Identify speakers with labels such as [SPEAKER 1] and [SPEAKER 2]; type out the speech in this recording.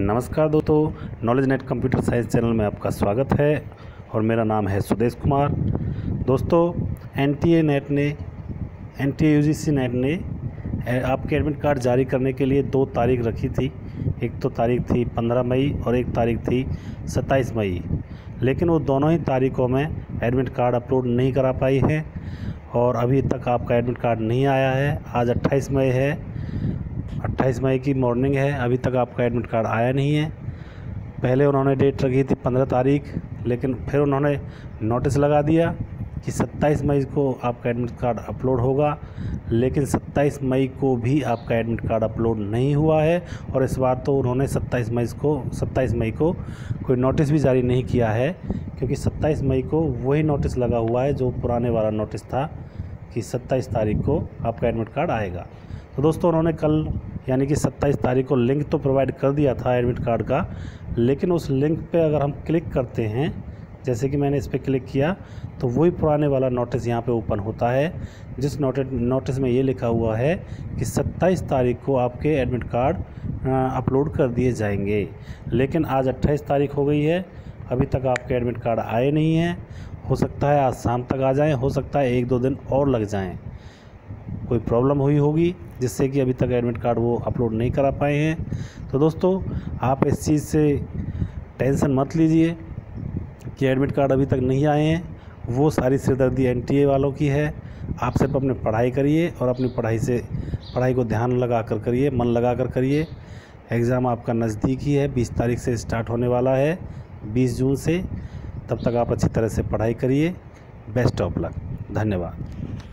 [SPEAKER 1] नमस्कार दोस्तों knowledge net computer science channel में आपका स्वागत है और मेरा नाम है सुदेश कुमार। दोस्तों एन टी ए नेट ने एन टी नेट ने आपके एडमिट कार्ड जारी करने के लिए दो तारीख रखी थी। एक तो तारीख थी पंद्रह मई और एक तारीख थी सत्ताईस मई। लेकिन वो दोनों ही तारीखों में एडमिट कार्ड अपलोड नहीं करा पाई है और अभी तक आपका एडमिट कार्ड नहीं आया है। आज अट्ठाईस मई है अट्ठाईस मई की मॉर्निंग है, अभी तक आपका एडमिट कार्ड आया नहीं है। पहले उन्होंने डेट रखी थी पंद्रह तारीख, लेकिन फिर उन्होंने नोटिस लगा दिया कि सत्ताईस मई को आपका एडमिट कार्ड अपलोड होगा, लेकिन सत्ताईस मई को भी आपका एडमिट कार्ड अपलोड नहीं हुआ है, और इस बार तो उन्होंने सत्ताईस मई को, सत्ताईस मई को कोई नोटिस भी जारी नहीं किया है, क्योंकि सत्ताईस मई को वही नोटिस लगा हुआ है जो पुराने वाला नोटिस था कि सत्ताईस तारीख को आपका एडमिट कार्ड आएगा। तो दोस्तों उन्होंने कल यानी कि 27 तारीख को लिंक तो प्रोवाइड कर दिया था एडमिट कार्ड का, लेकिन उस लिंक पे अगर हम क्लिक करते हैं, जैसे कि मैंने इस पर क्लिक किया तो वही पुराने वाला नोटिस यहाँ पे ओपन होता है, जिस नोटिस नोटिस में ये लिखा हुआ है कि 27 तारीख को आपके एडमिट कार्ड अपलोड कर दिए जाएँगे। लेकिन आज 28 तारीख हो गई है, अभी तक आपके एडमिट कार्ड आए नहीं हैं। हो सकता है आज शाम तक आ जाएँ, हो सकता है एक दो दिन और लग जाएँ। कोई प्रॉब्लम हुई होगी जिससे कि अभी तक एडमिट कार्ड वो अपलोड नहीं करा पाए हैं। तो दोस्तों, आप इस चीज़ से टेंशन मत लीजिए कि एडमिट कार्ड अभी तक नहीं आए हैं। वो सारी सिरदर्दी एनटीए वालों की है। आप सिर्फ़ अपनी पढ़ाई करिए और अपनी पढ़ाई से, पढ़ाई को ध्यान लगा कर करिए, मन लगा कर करिए। एग्ज़ाम आपका नज़दीक ही है, बीस तारीख से स्टार्ट होने वाला है, बीस जून से। तब तक आप अच्छी तरह से पढ़ाई करिए। Best of luck. धन्यवाद।